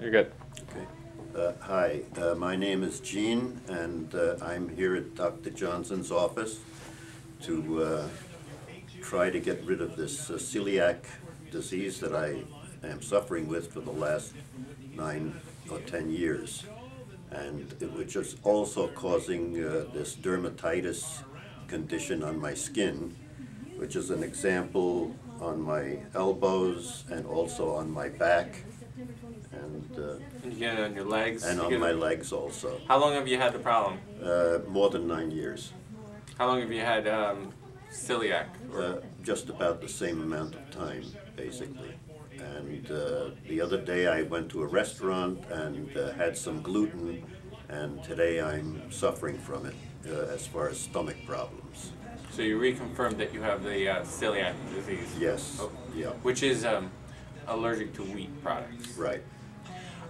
You're good. Okay. Uh, Hi, uh, my name is Gene, and uh, I'm here at Dr. Johnson's office to uh, try to get rid of this uh, celiac disease that I am suffering with for the last nine or 10 years. And it just also causing uh, this dermatitis condition on my skin, which is an example on my elbows and also on my back. And uh, And you get it on your legs. and you on get my it- legs also. How long have you had the problem? Uh, more than nine years. How long have you had um, celiac? Or- Uh, just about the same amount of time, basically. And uh, the other day I went to a restaurant and uh, had some gluten, and today I'm suffering from it uh, as far as stomach problems. So you reconfirmed that you have the uh, celiac disease. Yes, Oh. yeah, Which is um, allergic to wheat products. right.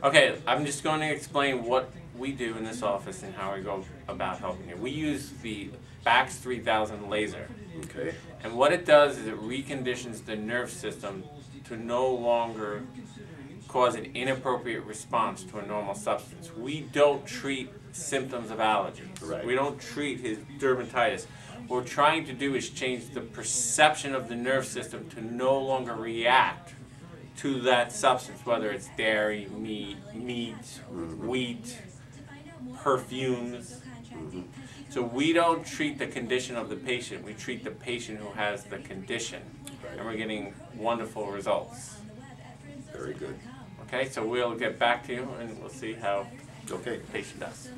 Okay, I'm just going to explain what we do in this office and how we go about helping you. We use the Bax 3000 laser. Okay, And what it does is it reconditions the nerve system to no longer cause an inappropriate response to a normal substance. We don't treat symptoms of allergies. Right. We don't treat his dermatitis. What we're trying to do is change the perception of the nerve system to no longer react to that substance, whether it's dairy, meat, meat, mm-hmm. wheat, perfumes. Mm-hmm. So we don't treat the condition of the patient, we treat the patient who has the condition. And we're getting wonderful results. very good. Okay, so we'll get back to you and we'll see how okay. patient does.